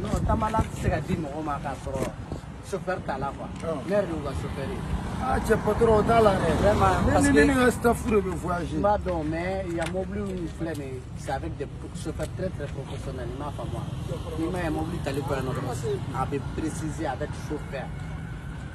non tamala tɛ se ka di mɔgɔ ma k'a sɔrɔ chauffeur t'a la quoi ne yɛrɛ de y'u ka chauffeur ye. ah cɛ patron o t'a la dɛ. vraiment parce que ne ni ne ka staff de bɛ voyager. n b'a dɔn mais yan mobili min filɛ nin ye c'est avec des chauffeurs très très professionnels i m'a faamu wa. n'i ma ye mobili tali ko yan nɔ a bɛ préciser avec chauffeur.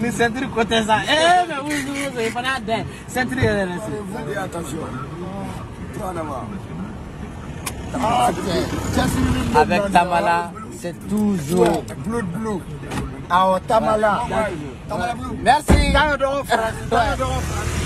ni sentiri ko tɛ sa ee mɛ wusu wusu i fana y'a da ye sentiri yɛrɛ yɛrɛ si. avec Tamala c'est toujours. bleu bleu. Ah, o oh, Tamala. Tamala bleu. merci.